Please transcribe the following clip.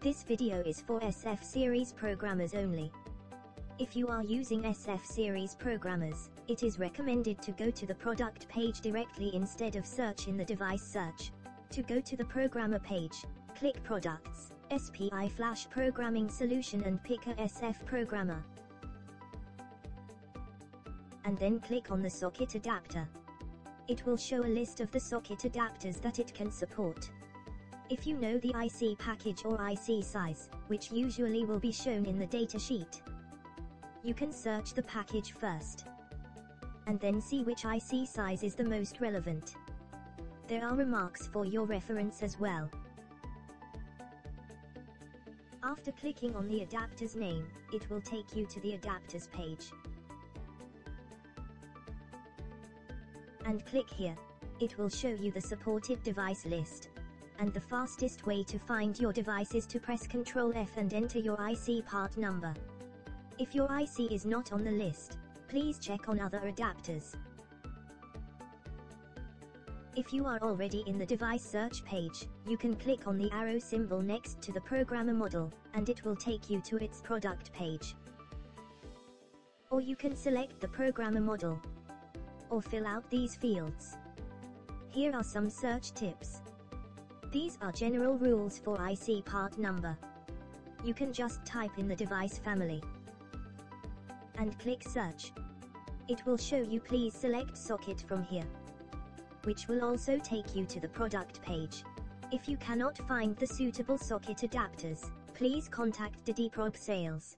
This video is for SF series programmers only. If you are using SF series programmers, it is recommended to go to the product page directly instead of search in the device search. To go to the programmer page, click Products, SPI Flash Programming Solution and pick a SF programmer. And then click on the socket adapter. It will show a list of the socket adapters that it can support. If you know the IC package or IC size, which usually will be shown in the datasheet, you can search the package first. And then see which IC size is the most relevant. There are remarks for your reference as well. After clicking on the adapter's name, it will take you to the adapters page. And click here. It will show you the supported device list. And the fastest way to find your device is to press Ctrl F and enter your IC part number. If your IC is not on the list, please check on other adapters. If you are already in the device search page, you can click on the arrow symbol next to the programmer model, and it will take you to its product page. Or you can select the programmer model. Or fill out these fields. Here are some search tips. These are general rules for IC part number. You can just type in the device family and click search. It will show you please select socket from here, which will also take you to the product page. If you cannot find the suitable socket adapters, please contact DediProg Sales.